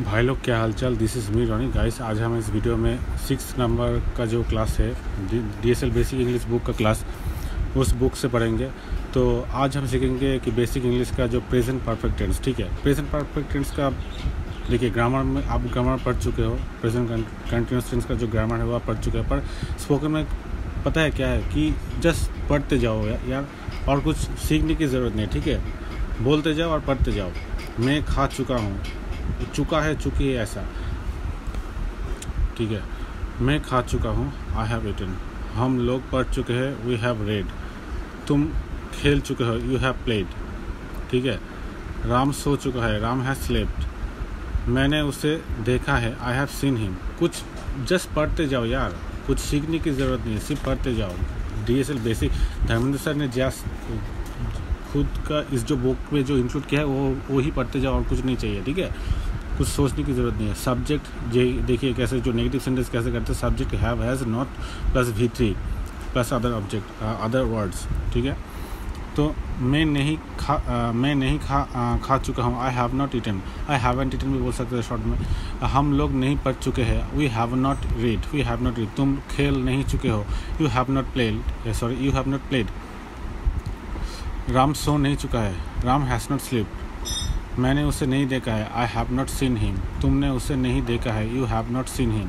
भाई लोग, क्या हालचाल? This is me Ronnie guys आज हम इस वीडियो में सिक्स नंबर का जो क्लास है D S L basic English book का क्लास उस बुक से पढ़ेंगे। तो आज हम सीखेंगे कि बेसिक इंग्लिश का जो प्रेजेंट परफेक्ट टेंस ठीक है? प्रेजेंट परफेक्ट टेंस का, देखिए ग्रामर में आप ग्रामर पढ़ चुके हो प्रेजेंट कंटिन्यूस टेंस का जो ग्रामर है वो आप पढ़ चुके हैं, पर स्पोकन में पता है क्या है कि जस्ट पढ़ते जाओ यार और कुछ सीखने की ज़रूरत नहीं, ठीक है? बोलते जाओ और पढ़ते जाओ। मैं खा चुका हूँ। चुका है, चुकी है ऐसा। ठीक है, मैं खा चुका हूँ आई हैव इटन हम लोग पढ़ चुके हैं वी हैव रेड तुम खेल चुके हो यू हैव प्लेड ठीक है, राम सो चुका है, राम हैज़ स्लेप्ट मैंने उसे देखा है आई हैव सीन हिम कुछ जस्ट पढ़ते जाओ यार, कुछ सीखने की ज़रूरत नहीं है, सिर्फ़ पढ़ते जाओ। D S L basic Dharmendra sir ने जस्ट खुद का इस जो बुक में जो इंक्लूड किया है वो वो ही पढ़ते जाओ और कुछ नहीं चाहिए ठीक है? कुछ सोचने की ज़रूरत नहीं है। सब्जेक्ट देखिए कैसे जो नेगेटिव सेंटेंस कैसे करते हैं subject have has not plus V three plus other object other words ठीक है? तो मैं नहीं खा आ, मैं नहीं खा आ, खा चुका हूँ। I have not eaten I haven't eaten भी बोल सकते हैं शॉर्ट में। हम लोग नहीं पढ़ चुके हैं। We have not read we have not read तुम खेल नहीं चुके हो। You have not played sorry you have not played Ram सो नहीं चुका है। राम हैज़ नॉट स्लिप मैंने उसे नहीं देखा है। I have not seen him तुमने उसे नहीं देखा है। You have not seen him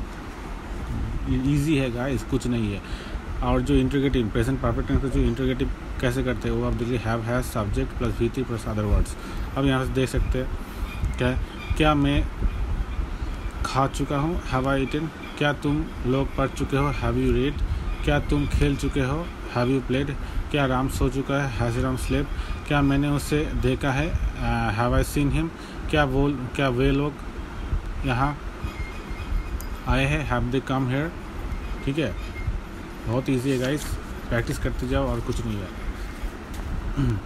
easy है गाइस कुछ नहीं है। और जो इंट्रीगेटिव प्रेजेंट परफेक्ट टेंस जो इंट्रीगेटिव कैसे करते हैं, वो आप देखिए have has subject plus V three plus other words अब यहाँ से देख सकते हैं, क्या क्या मैं खा चुका हूँ? हैव आई इटन क्या तुम लोग पढ़ चुके हो? हैव यू रेड क्या तुम खेल चुके हो? हैव यू प्लेड क्या राम सो चुका है हैज़ राम स्लेप। क्या मैंने उसे देखा है? हैव आई सीन हिम क्या वो, क्या वे लोग यहाँ आए हैं? हैव दे कम हेयर ठीक है। बहुत इजी है गाइस प्रैक्टिस करते जाओ और कुछ नहीं है।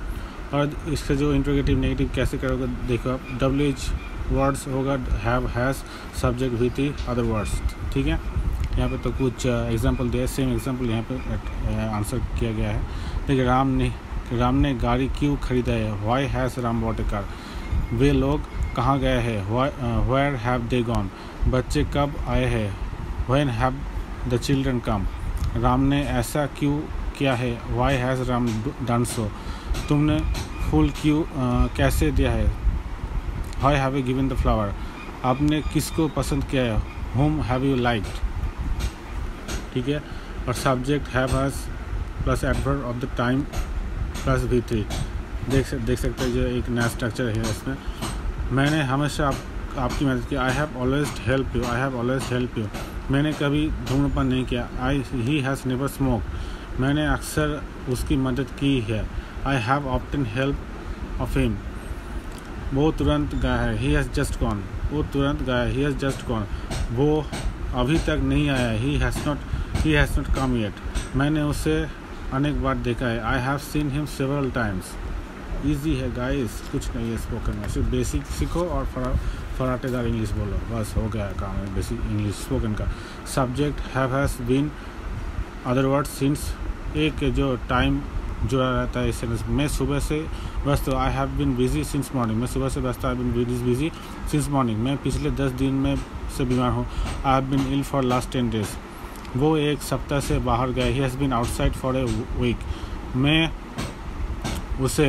और इसका जो इंट्रोगेटिव नेगेटिव कैसे करोगे, देखो आप। डब्ल्यू एच वर्ड्स होगा have has subject with other words ठीक है? यहाँ पे तो कुछ एग्जांपल दिया सेम एग्जांपल यहाँ पे आंसर किया गया है। देखिए राम ने राम ने गाड़ी क्यों खरीदा है? Why has Ram bought car वे लोग कहाँ गए हैं? वेयर हैव दे गॉन बच्चे कब आए हैं? When have the children come Ram ने ऐसा क्यों किया है? Why has Ram done so तुमने फूल क्यों कैसे दिया है? Why have you given the flower आपने किसको पसंद किया है? होम हैव यू लाइक ठीक है? और subject have has plus adverb of the time plus V three देख देख सकते हैं जो एक नया स्ट्रक्चर है इसमें। मैंने हमेशा आप, आपकी मदद की। I have always help you I have always help you मैंने कभी धूम्रपान नहीं किया। I he has never smoke मैंने अक्सर उसकी मदद की है। I have often help of him वो तुरंत गया है। ही हैज़ जस्ट गॉन वो तुरंत गया ही। हैज़ जस्ट गॉन वो अभी तक नहीं आया he. Has not he has not come yet मैंने उसे अनेक बार देखा है। I have seen him several times easy है गाइस कुछ नहीं है स्पोकन में सिर्फ़ बेसिक सीखो और फरा, फराटेदार इंग्लिश बोलो। बस, हो गया काम है बेसिक इंग्लिश स्पोकन का। Subject have has been other word since एक जो टाइम जुड़ा रहता है इस मैं सुबह से व्यस्त I have been busy since morning मैं सुबह से व्यस्त I been busy since morning मैं पिछले दस दिन में से बीमार हूँ। I have been ill for last ten days वो एक सप्ताह से बाहर गए। He has been outside for a week मैं उसे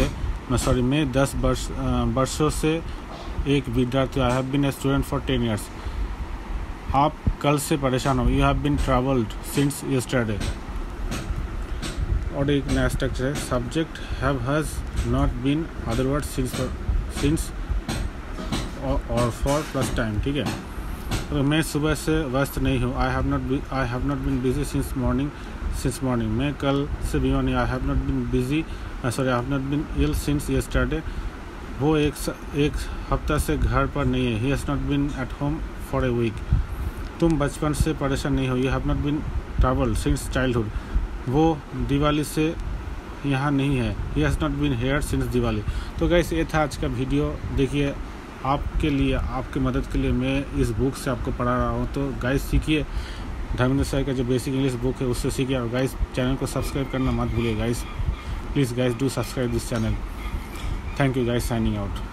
सॉरी मैं दस वर्ष वर्षों से एक विद्यार्थी I have been a student for ten years आप कल से परेशान हो। You have been travelled since yesterday और एक नया स्ट्रक्चर है। Subject have has not been other word since since और फॉर प्लस टाइम ठीक है? मैं सुबह से व्यस्त नहीं हूँ। I have not I have not been busy since morning since morning मैं कल से बीमार नहीं I have not been busy sorry I have not been ill since yesterday वो एक एक हफ़्ता से घर पर नहीं है। He has not been at home for a week तुम बचपन से परेशान नहीं हो। You have not been travel since childhood वो दिवाली से यहाँ नहीं है। He has not been here since Diwali. तो गैस ये था आज का वीडियो। देखिए आपके लिए, आपकी मदद के लिए मैं इस बुक से आपको पढ़ा रहा हूँ। तो गाइस सीखिए। धर्मेंद्र सर का जो बेसिक इंग्लिश बुक है, उससे सीखिए। और गाइस चैनल को सब्सक्राइब करना मत भूलिए guys please guys do subscribe this channel thank you guys signing out